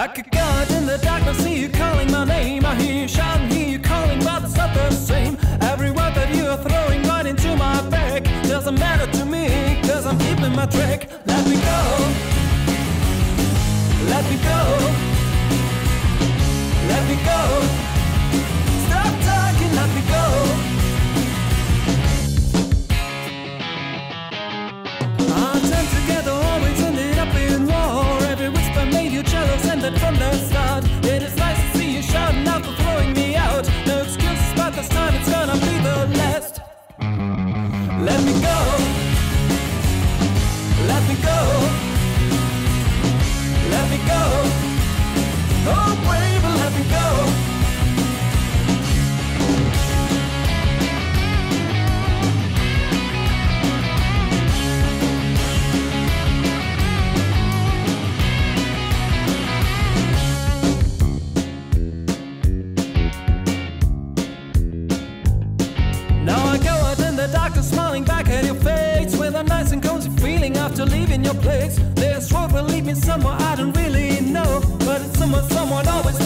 I could out in the darkness, see you calling my name. I hear you shouting, hear you calling, but it's not the same. Every word that you are throwing right into my back doesn't matter to me, cause I'm keeping my track. Let me go. Let me go. Let me go. Stop talking, let me go. Our time together Let me go. to leave in your place. There's road will lead me somewhere I don't really know, but it's somewhere someone always